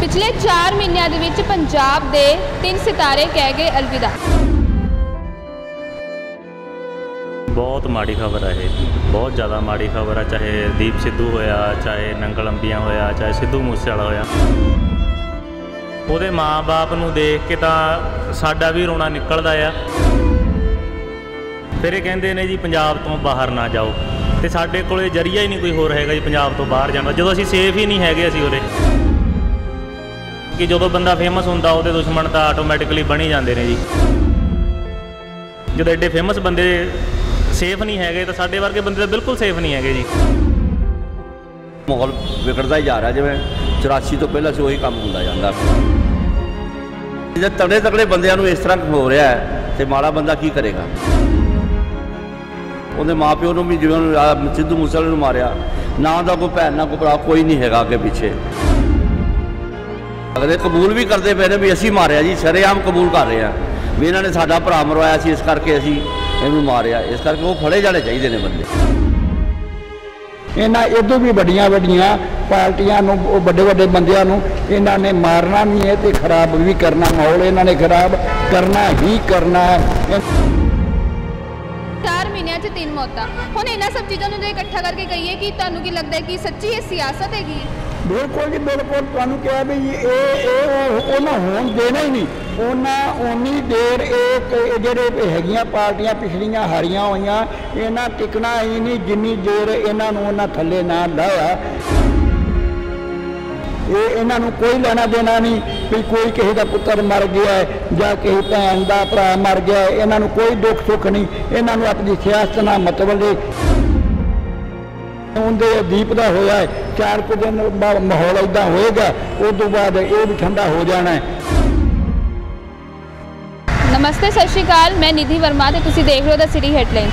ਪਿਛਲੇ 4 ਮਹੀਨਿਆਂ ਦੇ ਵਿੱਚ ਪੰਜਾਬ ਦੇ ਤਿੰਨ ਸਿਤਾਰੇ ਕਹਿ ਗਏ ਅਲਵਿਦਾ। ਬਹੁਤ ਮਾੜੀ ਖਬਰ ਹੈ ਇਹ। ਬਹੁਤ ਜ਼ਿਆਦਾ ਮਾੜੀ ਖਬਰ ਆ, ਚਾਹੇ ਦੀਪ ਸਿੱਧੂ ਹੋਇਆ, ਚਾਹੇ ਨੰਗਲ ਅੰਬੀਆਂ ਹੋਇਆ, ਚਾਹੇ ਸਿੱਧੂ ਮੂਸੇਵਾਲਾ ਹੋਇਆ। ਉਹਦੇ ਮਾਂ-ਬਾਪ ਨੂੰ ਦੇਖ ਕੇ ਤਾਂ ਸਾਡਾ ਵੀ ਰੋਣਾ ਨਿਕਲਦਾ ਆ। ਫਿਰ ਇਹ ਕਹਿੰਦੇ ਨੇ ਜੀ, ਪੰਜਾਬ ਤੋਂ ਬਾਹਰ ਨਾ ਜਾਓ। ਤੇ ਸਾਡੇ ਕੋਲੇ ਜਰੀਆ ਹੀ ਨਹੀਂ ਕੋਈ ਹੋਰ ਹੈਗਾ ਜੀ, ਪੰਜਾਬ ਤੋਂ ਬਾਹਰ ਜਾਣ ਦਾ। ਜਦੋਂ ਅਸੀਂ ਸੇਫ ਹੀ ਨਹੀਂ ਹੈਗੇ ਅਸੀਂ ਉਰੇ। ਕਿ ਜਦੋਂ ਬੰਦਾ ਫੇਮਸ ਹੁੰਦਾ, ਉਹਦੇ ਦੁਸ਼ਮਣ ਤਾਂ ਆਟੋਮੈਟਿਕਲੀ ਬਣੀ ਜਾਂਦੇ ਨੇ ਜੀ। ਜਦੋਂ ਐਡੇ ਫੇਮਸ ਬੰਦੇ ਸੇਫ ਨਹੀਂ ਹੈਗੇ, ਤਾਂ ਸਾਡੇ ਵਰਗੇ ਬੰਦੇ ਤਾਂ ਬਿਲਕੁਲ ਸੇਫ ਨਹੀਂ ਹੈਗੇ ਜੀ। ਮਾਹੌਲ ਵਿਗੜਦਾ ਹੀ ਜਾ ਰਿਹਾ, ਜਿਵੇਂ 84 ਤੋਂ ਪਹਿਲਾਂ ਸੀ, ਉਹੀ ਕੰਮ ਹੁੰਦਾ ਜਾਂਦਾ। ਜੇ ਤਗੜੇ ਤਗੜੇ ਬੰਦਿਆਂ ਨੂੰ ਇਸ ਤਰ੍ਹਾਂ ਹੋ ਰਿਹਾ ਹੈ, ਤੇ ਮਾੜਾ ਬੰਦਾ ਕੀ ਕਰੇਗਾ? ਉਹਦੇ ਮਾਪਿਓ ਨੂੰ ਵੀ ਜਿਵੇਂ ਸਿੱਧੂ ਮੂਸੇਵਾਲੇ ਨੂੰ ਮਾਰਿਆ, ਨਾ ਦਾ ਕੋਈ ਭੈਣ, ਨਾ ਕੋਈ ਭਰਾ, ਕੋਈ ਨਹੀਂ ਹੈਗਾ ਅੱਗੇ ਪਿੱਛੇ। ਅਗਲੇ ਕਬੂਲ ਵੀ ਕਰਦੇ ਪਏ ਨੇ ਵੀ ਅਸੀਂ ਮਾਰਿਆ ਜੀ ਸ਼ਰੇਆਮ ਕਬੂਲ ਕਰ ਰਹੇ ਆ। ਵੀ ਇਹਨਾਂ ਨੇ ਸਾਡਾ ਭਰਾ ਮਰਵਾਇਆ ਸੀ ਇਸ ਕਰਕੇ ਅਸੀਂ ਇਹਨੂੰ ਮਾਰਿਆ। ਇਸ ਕਰਕੇ ਉਹ ਫੜੇ ਜਾਣੇ ਚਾਹੀਦੇ ਨੇ ਬੰਦੇ। ਇਹਨਾਂ ਇਦੋਂ ਵੀ ਵੱਡੀਆਂ ਵੱਡੀਆਂ ਪਾਰਟੀਆਂ ਨੂੰ ਉਹ ਵੱਡੇ ਵੱਡੇ ਬੰਦਿਆਂ ਨੂੰ ਇਹਨਾਂ ਨੇ ਮਾਰਨਾ ਵੀ ਹੈ ਤੇ ਖਰਾਬ ਵੀ ਕਰਨਾ ਮਾਹੌਲ ਇਹਨਾਂ ਨੇ ਖਰਾਬ ਕਰਨਾ ਹੀ ਕਰਨਾ ਹੈ। ਇਹ- 4 ਮਹੀਨਿਆਂ 'ਚ ਤਿੰਨ ਮੌਤਾਂ। ਹੁਣ ਇਹਨਾਂ ਸਭ ਚੀਜ਼ਾਂ ਨੂੰ ਜੇ ਇਕੱਠਾ ਕਰਕੇ ਕਹੀਏ ਕਿ ਤੁਹਾਨੂੰ ਕੀ ਲੱਗਦਾ ਹੈ ਕਿ ਸੱਚੀ ਇਹ ਸਿਆਸਤ ਹੈਗੀ? ਹੈ ਬਿਲਕੁਲ ਜੀ, ਬਿਲਕੁਲ। ਤੁਹਾਨੂੰ ਕਿਹਾ ਵੀ ਇਹ ਇਹ ਉਹ- ਉਹਨਾਂ ਹੋਣ ਦੇਣਾ ਹੀ ਨਹੀਂ। ਉਹਨਾਂ ਉਨੀ ਦੇਰ ਇਹ ਜਿਹੜੇ ਹੈਗੀਆਂ ਪਾਰਟੀਆਂ ਪਿਛਲੀਆਂ ਹਾਰੀਆਂ ਹੋਈਆਂ, ਇਹਨਾਂ ਟਿਕਣਾ ਹੀ ਨਹੀਂ, ਜਿੰਨੀ ਦੇਰ ਇਹਨਾਂ ਨੂੰ ਉਹਨਾਂ ਥੱਲੇ ਨਾ ਲਾਇਆ ਇਹ ਇਹਨਾਂ ਨੂੰ ਕੋਈ ਲੈਣਾ ਦੇਣਾ ਨਹੀਂ ਵੀ ਕੋਈ ਕਿਸੇ ਦਾ ਪੁੱਤਰ ਮਰ ਗਿਆ ਜਾਂ ਕਿਸੇ ਭੈਣ ਦਾ ਭਰਾ ਮਰ ਗਿਆ ਇਹਨਾਂ ਨੂੰ ਕੋਈ ਦੁੱਖ ਸੁੱਖ ਨਹੀਂ। ਇਹਨਾਂ ਨੂੰ ਆਪਣੀ ਸਿਆਸਤ ਨਾਲ ਮਤਲਬ ਨਹੀਂ ਉਹਦੇ ਦੀਪ ਦਾ ਹੋਇਆ ਹੈ ਚਾਰ ਕੁ ਦਿਨ ਮਾਹੌਲ ਇਦਾਂ ਹੋਏਗਾ ਉਸ ਤੋਂ ਬਾਅਦ ਇਹ ਵੀ ਠੰਡਾ ਹੋ ਜਾਣਾ ਹੈ। ਨਮਸਤੇ, ਸਤਿ ਸ਼੍ਰੀ ਅਕਾਲ, ਮੈਂ ਨਿਧੀ ਵਰਮਾ ਤੇ ਤੁਸੀਂ ਦੇਖ ਰਹੇ ਹੋ ਦਾ ਸਿਟੀ ਹੈਡਲਾਈਨ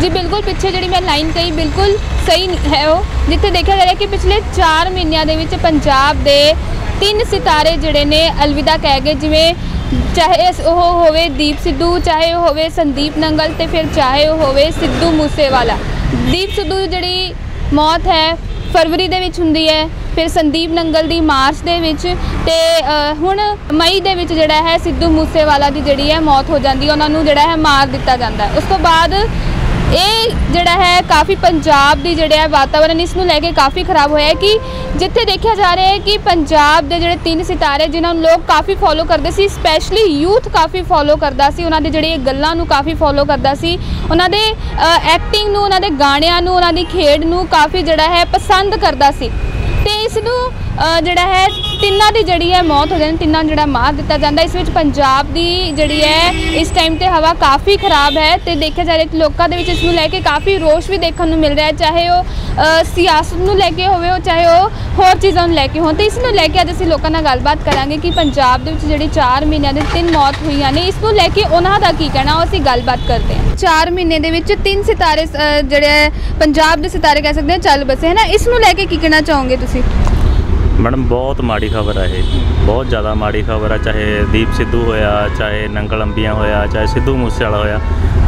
ਜੀ, ਬਿਲਕੁਲ ਪਿੱਛੇ ਜਿਹੜੀ ਮੈਂ ਲਾਈਨ ਕਹੀ, ਬਿਲਕੁਲ ਸਹੀ ਹੈ ਉਹ। ਜਿੱਥੇ ਦੇਖਿਆ ਜਾ ਰਿਹਾ ਕਿ ਪਿਛਲੇ 4 ਮਹੀਨਿਆਂ ਦੇ ਵਿੱਚ ਪੰਜਾਬ ਦੇ ਤਿੰਨ ਸਿਤਾਰੇ ਜਿਹੜੇ ਨੇ, ਅਲਵਿਦਾ ਕਹਿ ਗਏ ਜਿਵੇਂ ਚਾਹੇ ਉਹ ਹੋਵੇ ਦੀਪ ਸਿੱਧੂ, ਚਾਹੇ ਉਹ ਹੋਵੇ ਸੰਦੀਪ ਨੰਗਲ ਤੇ ਫਿਰ ਚਾਹੇ ਉਹ ਹੋਵੇ ਸਿੱਧੂ ਮੂਸੇਵਾਲਾ। ਦੀਪ ਸਿੱਧੂ ਦੀ ਜਿਹੜੀ ਮੌਤ ਹੈ, ਫਰਵਰੀ ਦੇ ਵਿੱਚ ਹੁੰਦੀ ਹੈ, ਫਿਰ ਸੰਦੀਪ ਨੰਗਲ ਦੀ ਮਾਰਚ ਦੇ ਵਿੱਚ ਤੇ ਹੁਣ ਮਈ ਦੇ ਵਿੱਚ ਜਿਹੜਾ ਹੈ ਸਿੱਧੂ ਮੂਸੇਵਾਲਾ ਦੀ ਜਿਹੜੀ ਹੈ ਮੌਤ ਹੋ ਜਾਂਦੀ ਹੈ, ਉਹਨਾਂ ਨੂੰ ਜਿਹੜਾ ਹੈ ਮਾਰ ਦਿੱਤਾ ਜਾਂਦਾ ਉਸ ਤੋਂ ਬਾਅਦ ਇਹ ਜਿਹੜਾ ਹੈ, ਕਾਫੀ ਪੰਜਾਬ ਦੀ ਜਿਹੜਾ ਹੈ ਵਾਤਾਵਰਣ ਇਸ ਨੂੰ ਲੈ ਕੇ ਕਾਫੀ ਖਰਾਬ ਹੋਇਆ ਹੈ ਕਿ ਜਿੱਥੇ ਦੇਖਿਆ ਜਾ ਰਿਹਾ ਹੈ ਕਿ ਪੰਜਾਬ ਦੇ ਜਿਹੜੇ ਤਿੰਨ ਸਿਤਾਰੇ ਜਿਨ੍ਹਾਂ ਨੂੰ ਲੋਕ ਕਾਫੀ ਫੋਲੋ ਕਰਦੇ ਸੀ ਸਪੈਸ਼ਲੀ ਯੂਥ ਕਾਫੀ ਫੋਲੋ ਕਰਦਾ ਸੀ, ਉਹਨਾਂ ਦੇ ਜਿਹੜੇ ਗੱਲਾਂ ਨੂੰ ਕਾਫੀ ਫੋਲੋ ਕਰਦਾ ਸੀ, ਉਹਨਾਂ ਦੇ ਐਕਟਿੰਗ ਨੂੰ, ਉਹਨਾਂ ਦੇ ਗਾਣਿਆਂ ਨੂੰ, ਉਹਨਾਂ ਦੀ ਖੇਡ ਨੂੰ ਕਾਫੀ ਜਿਹੜਾ ਹੈ ਪਸੰਦ ਕਰਦਾ ਸੀ। ਤੇ ਇਸ ਨੂੰ ਜਿਹੜਾ ਹੈ ਤਿੰਨਾਂ ਦੀ ਜਿਹੜੀ ਹੈ ਮੌਤ ਹੋ ਜਾਂਦੀ ਤਿੰਨਾਂ ਨੂੰ ਜਿਹੜਾ ਮਾਰ ਦਿੱਤਾ ਜਾਂਦਾ। ਇਸ ਵਿੱਚ ਪੰਜਾਬ ਦੀ ਜਿਹੜੀ ਹੈ ਇਸ ਟਾਈਮ ਤੇ ਹਵਾ ਕਾਫੀ ਖਰਾਬ ਹੈ ਤੇ ਦੇਖਿਆ ਜਾ ਰਿਹਾ ਕਿ ਲੋਕਾਂ ਦੇ ਵਿੱਚ ਇਸ ਨੂੰ ਲੈ ਕੇ ਕਾਫੀ ਰੋਸ਼ ਵੀ ਦੇਖਣ ਨੂੰ ਮਿਲ ਰਿਹਾ ਚਾਹੇ ਉਹ ਸਿਆਸਤ ਨੂੰ ਲੈ ਕੇ ਹੋਵੇ ਉਹ ਚਾਹੇ ਉਹ ਹੋਰ ਚੀਜ਼ਾਂ ਨੂੰ ਲੈ ਕੇ ਹੋਣ। ਤੇ ਇਸ ਨੂੰ ਲੈ ਕੇ ਅੱਜ ਅਸੀਂ ਲੋਕਾਂ ਨਾਲ ਗੱਲਬਾਤ ਕਰਾਂਗੇ ਕਿ ਪੰਜਾਬ ਦੇ ਵਿੱਚ ਜਿਹੜੀ 4 ਮਹੀਨਿਆਂ ਦੇ ਤਿੰਨ ਮੌਤ ਹੋਈਆਂ ਨੇ ਇਸ ਨੂੰ ਲੈ ਕੇ ਉਹਨਾਂ ਦਾ ਕੀ ਕਹਿਣਾ ਉਹ ਅਸੀਂ ਗੱਲਬਾਤ ਕਰਦੇ ਹਾਂ। 4 ਮਹੀਨੇ ਦੇ ਵਿੱਚ ਤਿੰਨ ਸਿਤਾਰੇ ਜਿਹੜੇ ਹੈ, ਪੰਜਾਬ ਦੇ ਸਿਤਾਰੇ ਕਹਿ ਸਕਦੇ ਹਾਂ ਚੱਲ ਬਸੇ ਹੈ ਨਾ? ਇਸ ਨੂੰ ਲੈ ਕੇ ਕੀ ਕਹਿਣਾ ਚਾਹੋਗੇ ਤੁਸੀਂ? ਮੈਡਮ, ਬਹੁਤ ਮਾੜੀ ਖਬਰ ਹੈ ਇਹ। ਬਹੁਤ ਜ਼ਿਆਦਾ ਮਾੜੀ ਖਬਰ ਆ, ਚਾਹੇ ਦੀਪ ਸਿੱਧੂ ਹੋਇਆ, ਚਾਹੇ ਨੰਗਲ ਅੰਬੀਆਂ ਹੋਇਆ, ਚਾਹੇ ਸਿੱਧੂ ਮੂਸੇਵਾਲਾ ਹੋਇਆ।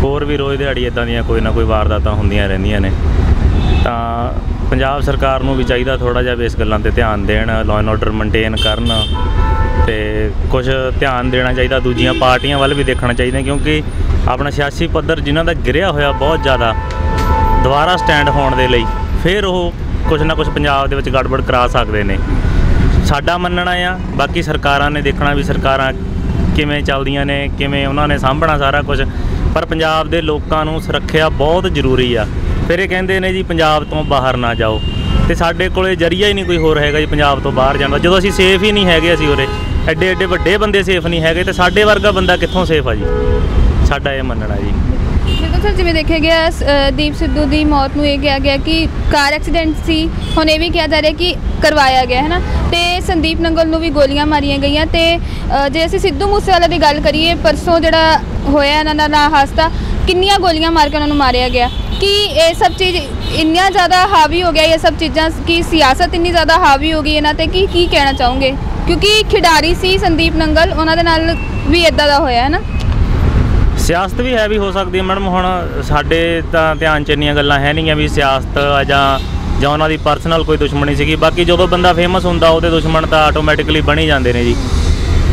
ਹੋਰ ਵੀ ਰੋਜ਼ ਦਿਹਾੜੀ ਇਦਾਂ ਦੀਆਂ ਕੋਈ ਨਾ ਕੋਈ ਵਾਰਦਾਤਾਂ ਹੁੰਦੀਆਂ ਰਹਿੰਦੀਆਂ ਨੇ। ਤਾਂ ਪੰਜਾਬ ਸਰਕਾਰ ਨੂੰ ਵੀ ਚਾਹੀਦਾ ਥੋੜਾ ਜਿਹਾ ਵੀ ਇਸ ਗੱਲਾਂ ਤੇ ਧਿਆਨ ਦੇਣ ਲਾਅ ਐਂਡ ਆਰਡਰ ਮੇਨਟੇਨ ਕਰਨ ਤੇ ਕੁਝ ਧਿਆਨ ਦੇਣਾ ਚਾਹੀਦਾ। ਦੂਜੀਆਂ ਪਾਰਟੀਆਂ ਵੱਲ ਵੀ ਦੇਖਣਾ ਚਾਹੀਦਾ, ਕਿਉਂਕਿ ਆਪਣਾ ਸਿਆਸੀ ਪੱਧਰ ਜਿਨ੍ਹਾਂ ਦਾ ਗਿਰਿਆ ਹੋਇਆ ਬਹੁਤ ਜ਼ਿਆਦਾ, ਦੁਬਾਰਾ ਸਟੈਂਡ ਹੋਣ ਦੇ ਲਈ, ਫਿਰ ਉਹ ਕੁਝ ਨਾ ਕੁਝ ਪੰਜਾਬ ਦੇ ਵਿੱਚ ਗੜਬੜ ਕਰਾ ਸਕਦੇ ਨੇ। ਸਾਡਾ ਮੰਨਣਾ ਆ, ਬਾਕੀ ਸਰਕਾਰਾਂ ਨੇ ਦੇਖਣਾ ਵੀ ਸਰਕਾਰਾਂ ਕਿਵੇਂ ਚੱਲਦੀਆਂ ਨੇ, ਕਿਵੇਂ ਉਹਨਾਂ ਨੇ ਸਾਂਭਣਾ ਸਾਰਾ ਕੁਝ ਪਰ ਪੰਜਾਬ ਦੇ ਲੋਕਾਂ ਨੂੰ ਸੁਰੱਖਿਆ ਬਹੁਤ ਜ਼ਰੂਰੀ ਆ। ਫਿਰ ਇਹ ਕਹਿੰਦੇ ਨੇ ਜੀ, ਪੰਜਾਬ ਤੋਂ ਬਾਹਰ ਨਾ ਜਾਓ। ਤੇ ਸਾਡੇ ਕੋਲੇ ਜਰੀਆ ਹੀ ਨਹੀਂ ਕੋਈ ਹੋਰ ਹੈਗਾ ਜੀ, ਪੰਜਾਬ ਤੋਂ ਬਾਹਰ ਜਾਣ ਦਾ। ਜਦੋਂ ਅਸੀਂ ਸੇਫ ਹੀ ਨਹੀਂ ਹੈਗੇ ਅਸੀਂ ਉਰੇ ਐਡੇ ਐਡੇ ਵੱਡੇ ਬੰਦੇ ਸੇਫ ਨਹੀਂ ਹੈਗੇ ਤੇ ਸਾਡੇ ਵਰਗਾ ਬੰਦਾ ਕਿੱਥੋਂ ਸੇਫ ਆ ਜੀ? ਸਾਡਾ ਇਹ ਮੰਨਣਾ ਜੀ। ਸਰ ਜਿਵੇਂ ਦੇਖਿਆ ਗਿਆ ਅ, ਦੀਪ ਸਿੱਧੂ ਦੀ ਮੌਤ ਨੂੰ ਇਹ ਕਿਹਾ ਗਿਆ ਕਿ ਕਾਰ ਐਕਸੀਡੈਂਟ ਸੀ। ਹੁਣ ਇਹ ਵੀ ਕਿਹਾ ਜਾ ਰਿਹਾ ਕਿ ਕਰਵਾਇਆ ਗਿਆ ਹੈ ਨਾ ਤੇ ਸੰਦੀਪ ਨੰਗਲ ਨੂੰ ਵੀ ਗੋਲੀਆਂ ਮਾਰੀਆਂ ਗਈਆਂ ਤੇ ਜੇ ਅਸੀਂ ਸਿੱਧੂ ਮੂਸੇਵਾਲਾ ਦੀ ਗੱਲ ਕਰੀਏ ਪਰਸੋਂ ਜਿਹੜਾ ਹੋਇਆ ਇਹਨਾਂ ਦਾ ਨਾ ਹਾਸਤਾ ਕਿੰਨੀਆਂ ਗੋਲੀਆਂ ਮਾਰ ਕੇ ਉਹਨਾਂ ਨੂੰ ਮਾਰਿਆ ਗਿਆ? ਕਿ ਇਹ ਸਭ ਚੀਜ਼ ਇੰਨਾ ਜ਼ਿਆਦਾ ਹਾਵੀ ਹੋ ਗਿਆ ਇਹ ਸਭ ਚੀਜ਼ਾਂ ਕਿ ਸਿਆਸਤ ਇੰਨੀ ਜ਼ਿਆਦਾ ਹਾਵੀ ਹੋ ਗਈ ਇਹਨਾਂ ਤੇ ਕਿ ਕੀ ਕਹਿਣਾ ਚਾਹੋਗੇ? ਕਿਉਂਕਿ ਖਿਡਾਰੀ ਸੀ ਸੰਦੀਪ ਨੰਗਲ ਉਹਨਾਂ ਦੇ ਨਾਲ ਵੀ ਇਦਾਂ ਦਾ ਹੋਇਆ ਹੈ ਨਾ ਸਿਆਸਤ ਵੀ ਹੈ ਵੀ ਹੋ ਸਕਦੀ ਹੈ ਮੈਡਮ, ਹੁਣ ਸਾਡੇ ਤਾਂ ਧਿਆਨ ਚ ਇੰਨੀਆਂ ਗੱਲਾਂ ਹੈ ਨਹੀਂਆਂ ਵੀ ਸਿਆਸਤ ਆ ਜਾਂ ਜਾਂ ਉਹਨਾਂ ਦੀ ਪਰਸਨਲ ਕੋਈ ਦੁਸ਼ਮਣੀ ਸੀਗੀ। ਬਾਕੀ ਜਦੋਂ ਬੰਦਾ ਫੇਮਸ ਹੁੰਦਾ, ਉਹਦੇ ਦੁਸ਼ਮਣ ਤਾਂ ਆਟੋਮੈਟਿਕਲੀ ਬਣੀ ਜਾਂਦੇ ਨੇ ਜੀ।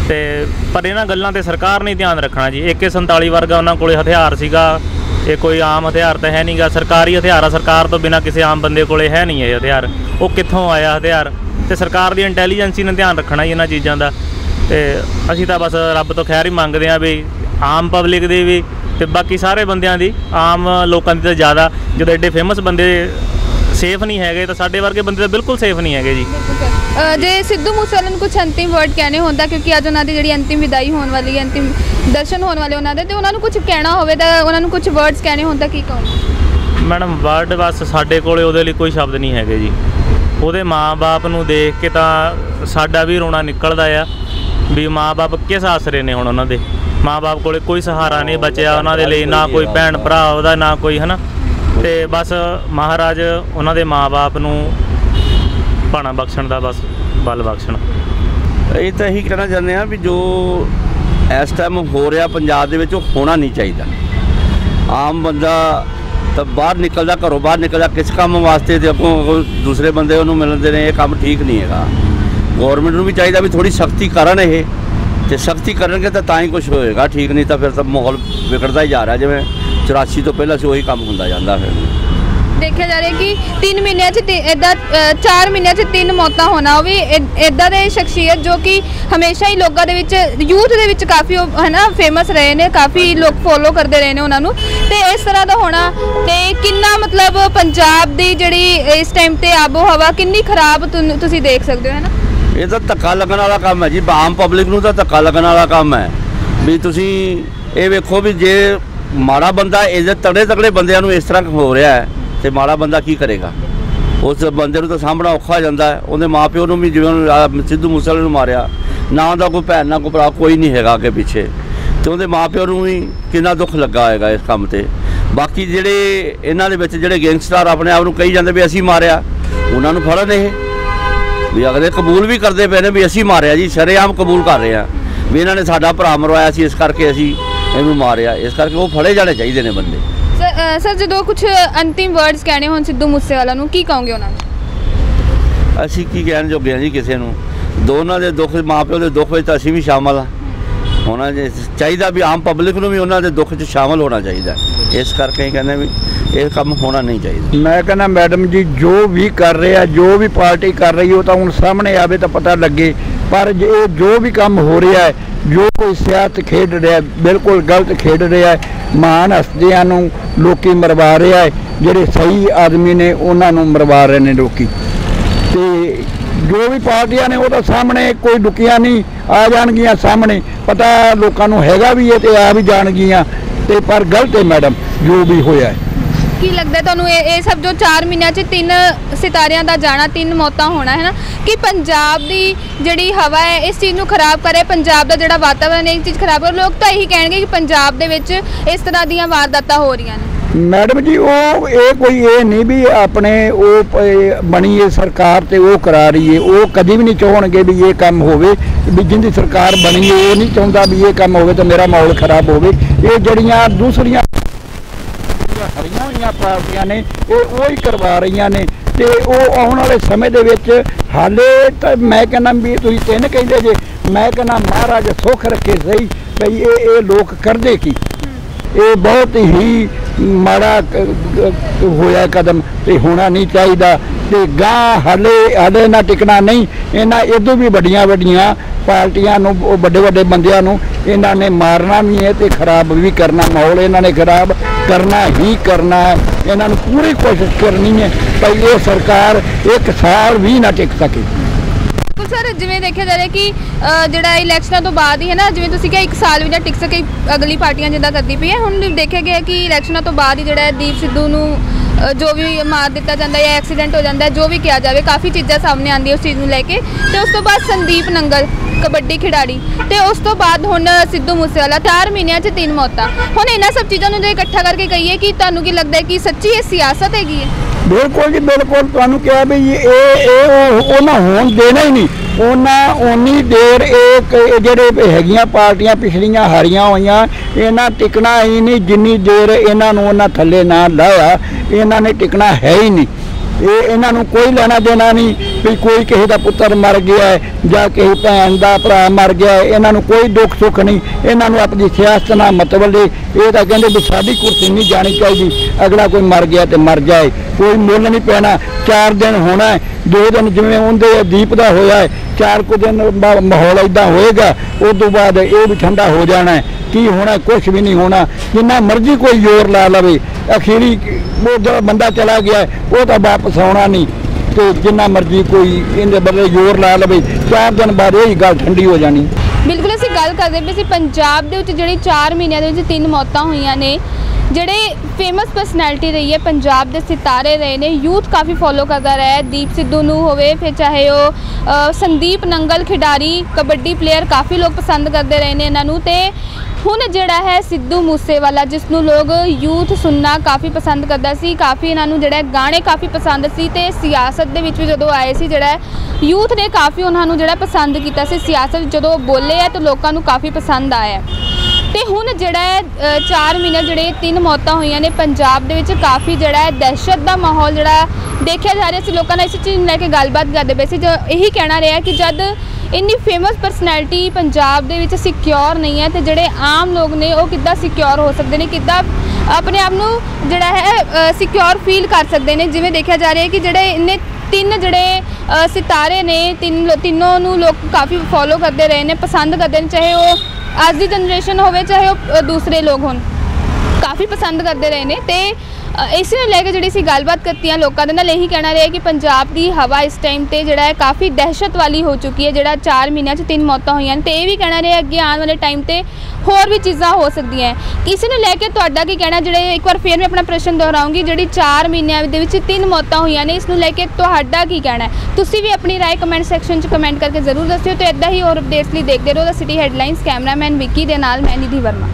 ਤੇ ਪਰ ਇਹਨਾਂ ਗੱਲਾਂ ਤੇ ਸਰਕਾਰ ਨੇ ਧਿਆਨ ਰੱਖਣਾ ਜੀ। AK47 ਵਰਗਾ ਉਹਨਾਂ ਕੋਲੇ ਹਥਿਆਰ ਸੀਗਾ। ਇਹ ਕੋਈ ਆਮ ਹਥਿਆਰ ਤਾਂ ਹੈ ਨਹੀਂਗਾ। ਸਰਕਾਰੀ ਹਥਿਆਰ ਆ। ਸਰਕਾਰ ਤੋਂ ਬਿਨਾ ਕਿਸੇ ਆਮ ਬੰਦੇ ਕੋਲੇ ਹੈ ਨਹੀਂ ਇਹ ਹਥਿਆਰ। ਉਹ ਕਿੱਥੋਂ ਆਇਆ ਹਥਿਆਰ? ਤੇ ਸਰਕਾਰ ਦੀ ਇੰਟੈਲੀਜੈਂਸੀ ਨੇ ਧਿਆਨ ਰੱਖਣਾ ਜੀ ਇਹਨਾਂ ਚੀਜ਼ਾਂ ਦਾ। ਤੇ ਅਸੀਂ ਤਾਂ ਬਸ ਰੱਬ ਤੋਂ ਖੈਰ ਹੀ ਮੰਗਦੇ ਆਂ ਵੀ ਆਮ ਪਬਲਿਕ ਦੀ ਵੀ ਤੇ ਬਾਕੀ ਸਾਰੇ ਬੰਦਿਆਂ ਦੀ ਆਮ ਲੋਕਾਂ ਦੀ ਤਾਂ ਜ਼ਿਆਦਾ। ਜਦੋਂ ਐਡੇ ਫੇਮਸ ਬੰਦੇ ਸੇਫ ਨਹੀਂ ਹੈਗੇ ਤਾਂ ਸਾਡੇ ਵਰਗੇ ਬੰਦੇ ਤਾਂ ਬਿਲਕੁਲ ਸੇਫ ਨਹੀਂ ਹੈਗੇ ਜੀ। ਜੇ ਸਿੱਧੂ ਮੂਸੇਵਾਲੇ ਨੂੰ ਕੁਝ ਅੰਤਿਮ ਵਰਡ ਕਹਿਣੇ ਹੁੰਦਾ ਕਿਉਂਕਿ ਅੱਜ ਉਹਨਾਂ ਦੀ ਜਿਹੜੀ ਅੰਤਿਮ ਵਿਦਾਈ ਹੋਣ ਵਾਲੀ ਹੈ ਅੰਤਿਮ ਦਰਸ਼ਨ ਹੋਣ ਵਾਲੇ ਉਹਨਾਂ ਦੇ ਤੇ ਉਹਨਾਂ ਨੂੰ ਕੁਝ ਕਹਿਣਾ ਹੋਵੇ ਤਾਂ ਉਹਨਾਂ ਨੂੰ ਕੁਝ ਵਰਡਸ ਕਹਿਣੇ ਹੋਣ ਤਾਂ ਕੀ ਕਹੋਗੇ? ਮੈਡਮ ਵਰਡ ਬਸ ਸਾਡੇ ਕੋਲੇ ਉਹਦੇ ਲਈ ਕੋਈ ਸ਼ਬਦ ਨਹੀਂ ਹੈਗੇ ਜੀ। ਉਹਦੇ ਮਾਂ-ਬਾਪ ਨੂੰ ਦੇਖ ਕੇ ਤਾਂ ਸਾਡਾ ਵੀ ਰੋਣਾ ਨਿਕਲਦਾ ਆ ਵੀ ਮਾਂ-ਬਾਪ ਕਿਸ ਆਸਰੇ ਨੇ ਹੁਣ ਉਹਨਾਂ ਦੇ। ਮਾਂ-ਬਾਪ ਕੋਲੇ ਕੋਈ ਸਹਾਰਾ ਨਹੀਂ ਬਚਿਆ ਉਹਨਾਂ ਦੇ ਲਈ, ਨਾ ਕੋਈ ਭੈਣ ਭਰਾ ਉਹਦਾ, ਨਾ ਕੋਈ, ਹਨਾ? ਤੇ ਬਸ ਮਹਾਰਾਜ ਉਹਨਾਂ ਦੇ ਮਾਂ-ਬਾਪ ਨੂੰ ਭਾਣਾ ਬਖਸ਼ਣ ਦਾ ਬਸ ਬਲ ਬਖਸ਼ਣ। ਇਹ ਤਾਂ ਇਹੀ ਕਹਿਣਾ ਚਾਹੁੰਦੇ ਆ ਵੀ ਜੋ ਇਸ ਟਾਈਮ ਹੋ ਰਿਹਾ ਪੰਜਾਬ ਦੇ ਵਿੱਚ, ਉਹ ਹੋਣਾ ਨਹੀਂ ਚਾਹੀਦਾ। ਆਮ ਬੰਦਾ ਤਾਂ ਬਾਹਰ ਨਿਕਲਦਾ, ਘਰੋਂ ਬਾਹਰ ਨਿਕਲਦਾ, ਕਿਸ ਕੰਮ ਵਾਸਤੇ ਤੇ ਅੱਗੋਂ ਦੂਸਰੇ ਬੰਦੇ ਉਹਨੂੰ ਮਿਲਦੇ ਨੇ ਇਹ ਕੰਮ ਠੀਕ ਨਹੀਂ ਹੈਗਾ। ਗਵਰਨਮੈਂਟ ਨੂੰ ਵੀ ਚਾਹੀਦਾ ਵੀ ਥੋੜੀ ਸਖਤੀ ਕਰਨ ਇਹ। ਤੇ ਸਖਤੀ ਕਰਨਗੇ ਤਾਂ ਤਾਂ ਹੀ ਕੁਝ ਹੋਏਗਾ ਠੀਕ ਨਹੀਂ ਤਾਂ ਫਿਰ ਤਾਂ ਮਾਹੌਲ ਵਿਗੜਦਾ ਹੀ ਜਾ ਰਿਹਾ ਜਿਵੇਂ 84 ਤੋਂ ਪਹਿਲਾਂ ਸੀ ਉਹੀ ਕੰਮ ਹੁੰਦਾ ਜਾਂਦਾ ਫਿਰ। ਦੇਖਿਆ ਜਾ ਰਿਹਾ ਕਿ 3 ਮਹੀਨਿਆਂ 'ਚ ਇਦਾਂ 4 ਮਹੀਨਿਆਂ 'ਚ ਤਿੰਨ ਮੌਤਾਂ ਹੋਣਾ ਉਹ ਵੀ ਇਦਾਂ ਦੇ ਸ਼ਖਸੀਅਤ ਜੋ ਕਿ ਹਮੇਸ਼ਾ ਹੀ ਲੋਕਾਂ ਦੇ ਵਿੱਚ ਯੂਥ ਦੇ ਵਿੱਚ ਕਾਫੀ ਉਹ ਹੈ ਨਾ ਫੇਮਸ ਰਹੇ ਨੇ ਕਾਫੀ ਲੋਕ ਫੋਲੋ ਕਰਦੇ ਰਹੇ ਨੇ ਉਹਨਾਂ ਨੂੰ। ਤੇ ਇਸ ਤਰ੍ਹਾਂ ਦਾ ਹੋਣਾ ਤੇ ਕਿੰਨਾ ਮਤਲਬ ਪੰਜਾਬ ਦੀ ਜਿਹੜੀ ਇਸ ਟਾਈਮ ਤੇ ਆਬੋ ਹਵਾ ਕਿੰਨੀ ਖਰਾਬ ਤੁਸੀਂ ਦੇਖ ਸਕਦੇ ਹੋ ਹੈ ਨਾ ਇਹ ਤਾਂ ਧੱਕਾ ਲੱਗਣ ਵਾਲਾ ਕੰਮ ਹੈ ਜੀ, ਆਮ ਪਬਲਿਕ ਨੂੰ ਤਾਂ ਧੱਕਾ ਲੱਗਣ ਵਾਲਾ ਕੰਮ ਹੈ। ਵੀ ਤੁਸੀਂ ਇਹ ਵੇਖੋ ਵੀ ਜੇ ਮਾੜਾ ਬੰਦਾ ਇਹਦੇ ਤੜੇ ਤਗੜੇ ਬੰਦਿਆਂ ਨੂੰ ਇਸ ਤਰ੍ਹਾਂ ਹੋ ਰਿਹਾ ਹੈ, ਤੇ ਮਾੜਾ ਬੰਦਾ ਕੀ ਕਰੇਗਾ? ਉਸ ਬੰਦੇ ਨੂੰ ਤਾਂ ਸਾਹਮਣਾ ਔਖਾ ਜਾਂਦਾ ਹੈ। ਉਹਦੇ ਮਾਪਿਓ ਨੂੰ ਵੀ ਜਿਵੇਂ ਸਿੱਧੂ ਮੂਸੇਵਾਲੇ ਨੂੰ ਮਾਰਿਆ, ਨਾ ਉਹਦਾ ਕੋਈ ਭੈਣ, ਨਾ ਕੋਈ ਭਰਾ, ਕੋਈ ਨਹੀਂ ਹੈਗਾ ਅੱਗੇ ਪਿੱਛੇ। ਤੇ ਉਹਦੇ ਮਾਪਿਓ ਨੂੰ ਵੀ ਕਿੰਨਾ ਦੁੱਖ ਲੱਗਾ ਹੋਏਗਾ ਇਸ ਕੰਮ ਤੇ। ਬਾਕੀ ਜਿਹੜੇ ਇਹਨਾਂ ਦੇ ਵਿੱਚ ਜਿਹੜੇ ਗੈਂਗਸਟਰ ਆਪਣੇ ਆਪ ਨੂੰ ਕਹੀ ਜਾਂਦੇ ਵੀ ਅਸੀਂ ਮਾਰਿਆ, ਉਹਨਾਂ ਨੂੰ ਫੜਨ ਇਹ। ਵੀ ਅਗਲੇ ਕਬੂਲ ਵੀ ਕਰਦੇ ਪਏ ਨੇ ਵੀ ਅਸੀਂ ਮਾਰਿਆ ਜੀ ਸ਼ਰੇਆਮ ਕਬੂਲ ਕਰ ਰਹੇ ਆ। ਵੀ ਇਹਨਾਂ ਨੇ ਸਾਡਾ ਭਰਾ ਮਰਵਾਇਆ ਸੀ ਇਸ ਕਰਕੇ ਅਸੀਂ ਇਹਨੂੰ ਮਾਰਿਆ। ਇਸ ਕਰਕੇ ਉਹ ਫੜੇ ਜਾਣੇ ਚਾਹੀਦੇ ਨੇ ਬੰਦੇ। ਸਰ ਜਦੋਂ ਕੁਝ ਅੰਤਿਮ ਵਰਡਸ ਕਹਿਣੇ ਹੋਣ ਸਿੱਧੂ ਮੂਸੇਵਾਲਾ ਨੂੰ ਕੀ ਕਹੋਗੇ ਉਹਨਾਂ ਨੂੰ? ਅਸੀਂ ਕੀ ਕਹਿਣ ਜੋਗੇ ਹਾਂ ਜੀ ਕਿਸੇ ਨੂੰ? ਦੋਨਾਂ ਦੇ ਦੁੱਖ ਮਾਪਿਓ ਦੇ ਦੁੱਖ ਵਿੱਚ ਤਾਂ ਅਸੀਂ ਵੀ ਸ਼ਾਮਲ ਆ। ਹੋਣਾ ਚਾਹੀਦਾ ਵੀ ਆਮ ਪਬਲਿਕ ਨੂੰ ਵੀ ਉਹਨਾਂ ਦੇ ਦੁੱਖ 'ਚ ਸ਼ਾਮਲ ਹੋਣਾ ਚਾਹੀਦਾ। ਇਸ ਕਰਕੇ ਹੀ ਕਹਿੰਦੇ ਵੀ ਇਹ ਕੰਮ ਹੋਣਾ ਨਹੀਂ ਚਾਹੀਦਾ। ਮੈਂ ਕਹਿੰਦਾ, ਮੈਡਮ ਜੀ, ਜੋ ਵੀ ਕਰ ਰਿਹਾ ਜੋ ਵੀ ਪਾਰਟੀ ਕਰ ਰਹੀ, ਉਹ ਤਾਂ ਹੁਣ ਸਾਹਮਣੇ ਆਵੇ ਤਾਂ ਪਤਾ ਲੱਗੇ। ਪਰ ਜੇ ਇਹ ਜੋ ਵੀ ਕੰਮ ਹੋ ਰਿਹਾ ਹੈ, ਜੋ ਕੋਈ ਸਿਆਸਤ ਖੇਡ ਰਿਹਾ ਬਿਲਕੁਲ ਗਲਤ ਖੇਡ ਰਿਹਾ ਹੈ ਮਾਨ ਹਸਤੀਆਂ ਨੂੰ ਲੋਕੀ ਮਰਵਾ ਰਿਹਾ ਹੈ, ਜਿਹੜੇ ਸਹੀ ਆਦਮੀ ਨੇ, ਉਹਨਾਂ ਨੂੰ ਮਰਵਾ ਰਹੇ ਨੇ ਲੋਕੀ। ਤੇ ਜੋ ਵੀ ਪਾਰਟੀਆਂ ਨੇ, ਉਹ ਤਾਂ ਸਾਹਮਣੇ ਕੋਈ ਡੁਕੀਆਂ ਨਹੀਂ, ਆ ਜਾਣਗੀਆਂ ਸਾਹਮਣੇ। ਪਤਾ ਲੋਕਾਂ ਨੂੰ ਹੈਗਾ ਵੀ ਇਹ ਤੇ ਆ ਵੀ ਜਾਣਗੀਆਂ। ਤੇ ਪਰ ਗਲਤ ਹੈ ਮੈਡਮ, ਜੋ ਵੀ ਹੋਇਆ ਹੈ। ਕੀ ਲੱਗਦਾ ਤੁਹਾਨੂੰ ਇਹ ਇਹ ਸਭ ਜੋ 4 ਮਹੀਨਿਆਂ 'ਚ ਤਿੰਨ ਸਿਤਾਰਿਆਂ ਦਾ ਜਾਣਾ, ਤਿੰਨ ਮੌਤਾਂ ਹੋਣਾ, ਹੈ ਨਾ? ਕਿ ਪੰਜਾਬ ਦੀ ਜਿਹੜੀ ਹਵਾ ਹੈ, ਇਸ ਚੀਜ਼ ਨੂੰ ਖਰਾਬ ਕਰੇ? ਪੰਜਾਬ ਦਾ ਜਿਹੜਾ ਵਾਤਾਵਰਣ ਹੈ ਇਹ ਚੀਜ਼ ਖਰਾਬ ਕਰੇ? ਲੋਕ ਤਾਂ ਇਹੀ ਕਹਿਣਗੇ ਕਿ ਪੰਜਾਬ ਦੇ ਵਿੱਚ ਇਸ ਤਰ੍ਹਾਂ ਦੀਆਂ ਵਾਰਦਾਤਾਂ ਹੋ ਰਹੀਆਂ ਨੇ। ਮੈਡਮ ਜੀ ਉਹ ਇਹ ਕੋਈ ਇਹ ਨਹੀਂ ਵੀ ਆਪਣੇ ਉਹ ਬਣੀ ਹੈ ਸਰਕਾਰ ਤੇ ਉਹ ਕਰਾ ਰਹੀ ਹੈ ਉਹ ਕਦੀ ਵੀ ਨਹੀਂ ਚਾਹਣਗੇ ਵੀ ਇਹ ਕੰਮ ਹੋਵੇ ਵੀ ਜਿੰਦੀ ਸਰਕਾਰ ਬਣੀ ਹੈ ਉਹ ਨਹੀਂ ਚਾਹੁੰਦਾ ਵੀ ਇਹ ਕੰਮ ਹੋਵੇ ਤਾਂ ਮੇਰਾ ਮਾਹੌਲ ਖਰਾਬ ਹੋਵੇ। ਇਹ ਜਿਹੜੀਆਂ ਦੂਸਰੀਆਂ ਹਰੀਆਂ ਹੋਈਆਂ ਪਾਰਟੀਆਂ ਨੇ ਇਹ ਉਹ ਹੀ ਕਰਵਾ ਰਹੀਆਂ ਨੇ ਤੇ ਉਹ ਆਉਣ ਵਾਲੇ ਸਮੇਂ ਦੇ ਵਿੱਚ ਹਾਲੇ ਤਾਂ ਮੈਂ ਕਹਿੰਦਾ ਵੀ ਤੁਸੀਂ ਤਿੰਨ ਕਹਿੰਦੇ ਜੇ ਮੈਂ ਕਹਿੰਦਾ ਮਹਾਰਾਜ ਸੁੱਖ ਰੱਖੇ ਸਹੀ ਭਈ ਇਹ ਇਹ ਲੋਕ ਕਰਦੇ ਕੀ? ਇਹ ਬਹੁਤ ਹੀ ਮਾੜਾ ਹੋਇਆ ਕਦਮ ਤੇ ਹੋਣਾ ਨਹੀਂ ਚਾਹੀਦਾ ਤੇ ਗਾਂ ਹਲੇ ਹਲੇ ਨਾ ਟਿਕਣਾ ਨਹੀਂ। ਇਹਨਾਂ ਇਦੋਂ ਵੀ ਵੱਡੀਆਂ ਵੱਡੀਆਂ ਪਾਰਟੀਆਂ ਨੂੰ, ਉਹ ਵੱਡੇ ਵੱਡੇ ਬੰਦਿਆਂ ਨੂੰ ਇਹਨਾਂ ਨੇ ਮਾਰਨਾ ਵੀ ਹੈ ਤੇ ਖਰਾਬ ਵੀ ਕਰਨਾ, ਮਾਹੌਲ ਇਹਨਾਂ ਨੇ ਖਰਾਬ ਕਰਨਾ ਹੀ ਕਰਨਾ ਹੈ। ਇਹਨਾਂ ਨੂੰ ਪੂਰੀ ਕੋਸ਼ਿਸ਼ ਕਰਨੀ ਹੈ ਭਾਈ ਇਹ ਸਰਕਾਰ ਇੱਕ ਸਾਲ ਵੀ ਨਾ ਟਿਕ ਸਕੇ। ਬਿਲਕੁਲ ਸਰ, ਜਿਵੇਂ ਦੇਖਿਆ ਜਾ ਰਿਹਾ ਕਿ ਜਿਹੜਾ ਇਲੈਕਸ਼ਨਾਂ ਤੋਂ ਬਾਅਦ ਹੀ ਹੈ ਨਾ, ਜਿਵੇਂ ਤੁਸੀਂ ਕਿਹਾ, ਇੱਕ ਸਾਲ ਵੀ ਨਾ ਟਿਕ ਸਕੇ, ਅਗਲੀ ਪਾਰਟੀਆਂ ਜਿੱਦਾਂ ਕਰਦੀ ਪਈ ਹੈ। ਹੁਣ ਦੇਖਿਆ ਗਿਆ ਕਿ ਇਲੈਕਸ਼ਨਾਂ ਤੋਂ ਬਾਅਦ ਹੀ ਜਿਹੜਾ ਦੀਪ ਸਿੱਧੂ ਨੂੰ ਜੋ ਵੀ ਮਾਰ ਦਿੱਤਾ ਜਾਂਦਾ ਜਾਂ ਐਕਸੀਡੈਂਟ ਹੋ ਜਾਂਦਾ ਜੋ ਵੀ ਕਿਹਾ ਜਾਵੇ, ਕਾਫੀ ਚੀਜ਼ਾਂ ਸਾਹਮਣੇ ਆਉਂਦੀਆਂ ਉਸ ਚੀਜ਼ ਨੂੰ ਲੈ ਕੇ। ਤੇ ਉਸ ਤੋਂ ਬਾਅਦ ਸੰਦੀਪ ਨੰਗਲ, ਕਬੱਡੀ ਖਿਡਾਰੀ। ਤੇ ਉਸ ਤੋਂ ਬਾਅਦ ਹੁਣ ਸਿੱਧੂ ਮੂਸੇਵਾਲਾ 4 ਮਹੀਨਿਆਂ 'ਚ ਤਿੰਨ ਮੌਤਾਂ। ਹੁਣ ਇਹਨਾਂ ਸਭ ਚੀਜ਼ਾਂ ਨੂੰ ਜੇ ਇਕੱਠਾ ਕਰਕੇ ਕਹੀਏ ਕਿ ਤੁਹਾਨੂੰ ਕੀ ਲੱਗਦਾ ਹੈ ਕਿ ਸੱਚੀ ਇਹ ਸਿਆਸਤ ਹੈਗੀ ਹੈ? ਬਿਲਕੁਲ ਜੀ, ਬਿਲਕੁਲ। ਤੁਹਾਨੂੰ ਕਿਹਾ ਵੀ ਇਹ ਇਹ, ਉਹ- ਉਹਨਾਂ ਹੋਣ, ਦੇਣਾ ਹੀ ਨਹੀਂ। ਉਹਨਾਂ ਉਨੀ ਦੇਰ ਇਹ ਜਿਹੜੇ ਹੈਗੀਆਂ ਪਾਰਟੀਆਂ ਪਿਛਲੀਆਂ ਹਾਰੀਆਂ ਹੋਈਆਂ, ਇਹਨਾਂ ਟਿਕਣਾ ਹੀ ਨਹੀਂ, ਜਿੰਨੀ ਦੇਰ ਇਹਨਾਂ ਨੂੰ ਉਹਨਾਂ ਥੱਲੇ ਨਾ ਲਾਇਆ, ਇਹਨਾਂ ਨੇ ਟਿਕਣਾ ਹੈ ਹੀ ਨਹੀਂ। ਇਹ ਇਹਨਾਂ ਨੂੰ ਕੋਈ ਲੈਣਾ ਦੇਣਾ ਨਹੀਂ ਵੀ ਕੋਈ ਕਿਸੇ ਦਾ ਪੁੱਤਰ ਮਰ ਗਿਆ ਜਾਂ ਕਿਸੇ ਭੈਣ ਦਾ ਭਰਾ ਮਰ ਗਿਆ ਇਹਨਾਂ ਨੂੰ ਕੋਈ ਦੁੱਖ ਸੁੱਖ ਨਹੀਂ। ਇਹਨਾਂ ਨੂੰ ਆਪਣੀ ਸਿਆਸਤ ਨਾਲ ਮਤਲਬ ਨਹੀਂ ਇਹ ਤਾਂ ਕਹਿੰਦੇ ਵੀ ਸਾਡੀ ਕੁਰਸੀ ਨਹੀਂ ਜਾਣੀ ਚਾਹੀਦੀ। ਅਗਲਾ ਕੋਈ ਮਰ ਗਿਆ ਤੇ ਮਰ ਜਾਏ। ਕੋਈ ਮੁੱਲ ਨਹੀਂ ਪੈਣਾ। ਚਾਰ ਦਿਨ ਹੋਣਾ ਦੋ ਦਿਨ ਜਿਵੇਂ ਉਹਦੇ ਦੀਪ ਦਾ ਹੋਇਆ ਹੈ, ਚਾਰ ਕੁ ਦਿਨ ਬਾ- ਮਾਹੌਲ ਇਦਾਂ ਹੋਏਗਾ ਉਸ ਤੋਂ ਬਾਅਦ ਇਹ ਵੀ ਠੰਡਾ ਹੋ ਜਾਣਾ ਕੀ ਹੋਣਾ ਕੁਝ ਵੀ ਨਹੀਂ ਹੋਣਾ। ਜਿੰਨਾ ਮਰਜ਼ੀ ਕੋਈ ਜ਼ੋਰ ਲਾ ਲਵੇ। ਅਖੀਰੀ ਉਹ ਜਿਹੜਾ ਬੰਦਾ ਚਲਾ ਗਿਆ, ਉਹ ਤਾਂ ਵਾਪਸ ਆਉਣਾ ਨਹੀਂ। ਤੇ ਜਿੰਨਾ ਮਰਜ਼ੀ ਕੋਈ ਇਹਦੇ ਬਦਲੇ ਜ਼ੋਰ ਲਾ ਲਵੇ, ਚਾਰ ਦਿਨ ਬਾਅਦ ਇਹ ਹੀ ਗੱਲ ਠੰਡੀ ਹੋ ਜਾਣੀ। ਬਿਲਕੁਲ ਅਸੀਂ ਗੱਲ ਕਰਦੇ ਪਏ ਸੀ, ਪੰਜਾਬ ਦੇ ਵਿੱਚ ਜਿਹੜੀ 4 ਮਹੀਨਿਆਂ ਦੇ ਵਿੱਚ ਤਿੰਨ ਮੌਤਾਂ ਹੋਈਆਂ ਨੇ, ਜਿਹੜੇ ਫੇਮਸ ਪਰਸਨੈਲਿਟੀ ਰਹੀ ਹੈ, ਪੰਜਾਬ ਦੇ ਸਿਤਾਰੇ ਰਹੇ ਨੇ ਯੂਥ ਕਾਫੀ ਫੋਲੋ ਕਰਦਾ ਰਿਹਾ ਹੈ, ਦੀਪ ਸਿੱਧੂ ਨੂੰ ਹੋਵੇ, ਫਿਰ ਚਾਹੇ ਉਹ ਸੰਦੀਪ ਨੰਗਲ ਖਿਡਾਰੀ, ਕਬੱਡੀ ਪਲੇਅਰ ਕਾਫੀ ਲੋਕ ਪਸੰਦ ਕਰਦੇ ਰਹੇ ਨੇ ਇਹਨਾਂ ਨੂੰ, ਤੇ ਹੁਣ ਜਿਹੜਾ ਹੈ ਸਿੱਧੂ ਮੂਸੇਵਾਲਾ ਜਿਸ ਨੂੰ ਲੋਕ ਯੂਥ ਸੁਣਨਾ ਕਾਫੀ ਪਸੰਦ ਕਰਦਾ ਸੀ, ਕਾਫੀ ਇਹਨਾਂ ਨੂੰ ਜਿਹੜਾ ਗਾਣੇ ਕਾਫੀ ਪਸੰਦ ਸੀ ਤੇ ਸਿਆਸਤ ਦੇ ਵਿੱਚ ਵੀ ਜਦੋਂ ਆਏ ਸੀ, ਜਿਹੜਾ ਯੂਥ ਨੇ ਕਾਫੀ ਉਹਨਾਂ ਨੂੰ ਜਿਹੜਾ ਪਸੰਦ ਕੀਤਾ ਸੀ, ਸਿਆਸਤ ਜਦੋਂ ਬੋਲੇ ਆ ਤਾਂ ਲੋਕਾਂ ਨੂੰ ਕਾਫੀ ਪਸੰਦ ਆਇਆ। ਤੇ ਹੁਣ ਜਿਹੜਾ ਹੈ 4 ਮਹੀਨੇ ਜਿਹੜੇ ਤਿੰਨ ਮੌਤਾਂ ਹੋਈਆਂ ਨੇ, ਪੰਜਾਬ ਦੇ ਵਿੱਚ ਕਾਫੀ ਜਿਹੜਾ ਹੈ ਦਹਿਸ਼ਤ ਦਾ ਮਾਹੌਲ ਜਿਹੜਾ ਦੇਖਿਆ ਜਾ ਰਿਹਾ ਸੀ, ਲੋਕਾਂ ਨਾਲ ਇਸ ਚੀਜ਼ ਨੂੰ ਲੈ ਕੇ ਗੱਲਬਾਤ ਕਰਦੇ ਪਏ ਸੀ, ਜੋ ਇਹੀ ਕਹਿਣਾ ਰਿਹਾ ਕਿ ਜਦ ਇੰਨੀ ਫੇਮਸ ਪਰਸਨੈਲਿਟੀ ਪੰਜਾਬ ਦੇ ਵਿੱਚ ਸਿਕਿਉਰ ਨਹੀਂ ਹੈ ਤੇ ਜਿਹੜੇ ਆਮ ਲੋਕ ਨੇ ਉਹ ਕਿੱਦਾਂ ਸਿਕਿਉਰ ਹੋ ਸਕਦੇ ਨੇ, ਕਿੱਦਾਂ ਆਪਣੇ ਆਪ ਨੂੰ ਜਿਹੜਾ ਹੈ ਸਿਕਿਉਰ ਫੀਲ ਕਰ ਸਕਦੇ ਨੇ? ਜਿਵੇਂ ਦੇਖਿਆ ਜਾ ਰਿਹਾ ਹੈ ਕਿ ਜਿਹੜੇ ਇੰਨੇ ਤਿੰਨ ਜਿਹੜੇ ਸਿਤਾਰੇ ਨੇ, ਤਿੰਨ ਤਿੰਨੋਂ ਨੂੰ ਲੋਕ ਕਾਫੀ ਫੋਲੋ ਕਰਦੇ ਰਹੇ ਨੇ, ਪਸੰਦ ਕਰਦੇ ਨੇ, ਚਾਹੇ ਉਹ ਅੱਜ ਦੀ ਜਨਰੇਸ਼ਨ ਹੋਵੇ, ਚਾਹੇ ਉਹ ਦੂਸਰੇ ਲੋਕ ਹੋਣ। ਕਾਫੀ ਪਸੰਦ ਕਰਦੇ ਰਹੇ ਨੇ ਤੇ ਇਸ ਨੂੰ ਲੈ ਕੇ ਜਿਹੜੀ ਸੀ ਗੱਲਬਾਤ ਕਰਤੀਆਂ ਲੋਕਾਂ ਦੇ ਨਾਲ, ਇਹੀ ਕਹਿਣਾ ਰਿਹਾ ਕਿ ਪੰਜਾਬ ਦੀ ਹਵਾ ਇਸ ਟਾਈਮ ਤੇ ਜਿਹੜਾ ਹੈ ਕਾਫੀ ਦਹਿਸ਼ਤ ਵਾਲੀ ਹੋ ਚੁੱਕੀ ਹੈ, ਜਿਹੜਾ 4 ਮਹੀਨਿਆਂ 'ਚ ਤਿੰਨ ਮੌਤਾਂ ਹੋਈਆਂ ਨੇ। ਤੇ ਇਹ ਵੀ ਕਹਿਣਾ ਰਿਹਾ ਅੱਗੇ ਆਉਣ ਵਾਲੇ ਟਾਈਮ ਤੇ ਹੋਰ ਵੀ ਚੀਜ਼ਾਂ ਹੋ ਸਕਦੀਆਂ ਹੈ। ਇਸ ਨੂੰ ਲੈ ਕੇ ਤੁਹਾਡਾ ਕੀ ਕਹਿਣਾ? ਜਿਹੜੇ ਇੱਕ ਵਾਰ ਫੇਰ ਮੈਂ ਆਪਣਾ ਪ੍ਰਸ਼ਨ ਦੁਹਰਾਉਂਗੀ, ਜਿਹੜੀ 4 ਮਹੀਨਿਆਂ ਦੇ ਵਿੱਚ ਤਿੰਨ ਮੌਤਾਂ ਹੋਈਆਂ ਨੇ, ਇਸ ਨੂੰ ਲੈ ਕੇ ਤੁਹਾਡਾ ਕੀ ਕਹਿਣਾ ਤੁਸੀਂ ਵੀ ਆਪਣੀ ਰਾਏ ਕਮੈਂਟ ਸੈਕਸ਼ਨ 'ਚ ਕਮੈਂਟ ਕਰਕੇ ਜ਼ਰੂਰ ਦੱਸਿਓ ਤੇ ਇਦਾਂ ਹੀ ਹੋਰ ਅਪਡੇਟਸ ਲਈ ਦੇਖਦੇ ਰਹੋ। The city headlines cameraman Vicky ਦੇ ਨਾਲ, ਮੈਂ ਨਿਧੀ ਵਰਮਾ।